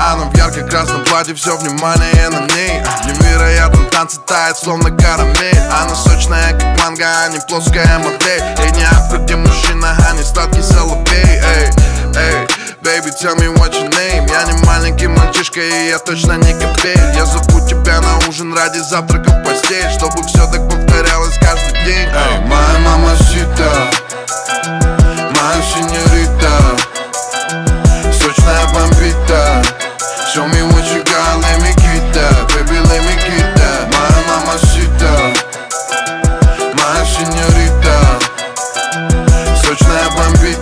Она в ярко-красном платье, все внимание на ней. Невероятно танцы тает, словно карамель. Она сочная, как манго, а не плоская модель. Эй, не афро, где мужчина, а не сладкий соловей Эй, эй, baby, tell me what your name. Я не маленький мальчишка, и я точно не копей Я зову тебя на ужин ради завтрака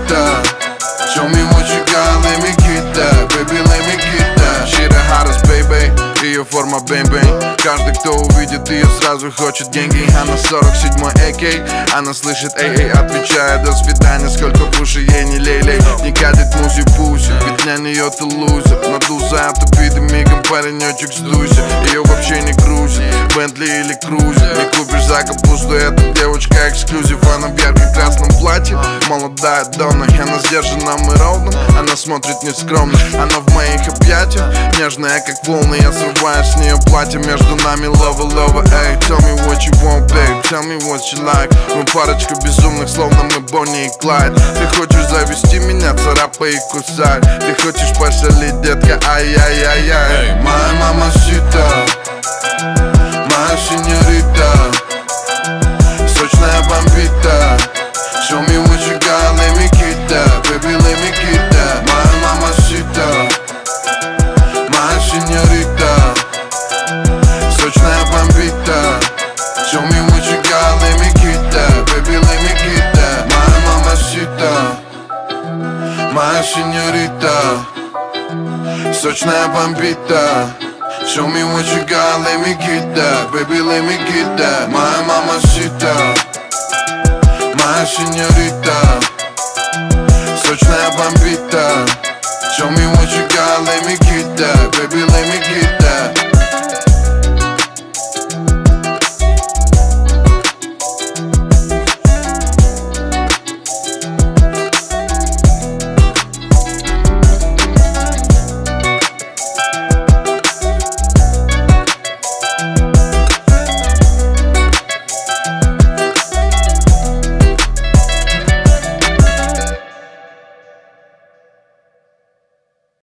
that. Show me what you got, let me get that. Baby, let me get that. She the hottest, baby. Here for my bang bang. Каждый, кто увидит ее, сразу хочет деньги. Она 47-й AK Она слышит эй-эй, отвечает до свидания Сколько в уши ей не лей-лей Не катит музи-пуси, ведь для нее ты лузер. Надулся от мигом паренечек сдуйся. Ее вообще не грузит, Бентли или Крузер Не купишь за капусту, эта девочка эксклюзив. Она в ярко-красном платье, молодая Донна. Она сдержанным и ровным, она смотрит нескромно Она в моих объятиях, нежная как волны Я срываю с нее платье между нами лова лова Эй, tell me what you want, babe, tell me what you like. Мы парочка безумных, словно мы Бонни и Клайд. Ты хочешь завести меня, царапай и кусай Ты хочешь пошалить, детка, ай-яй-яй-яй. Моя мама сита, моя синьорита Сочная бомбита. Show me what you got, let me get that. Baby, let me get that. Моя мама сита, моя синьорита Моя синьорита Сочная бомбита Show me what you got, let me get that Baby, let me get that Моя мама сита Моя синьорита Сочная бомбита Show me what you got, let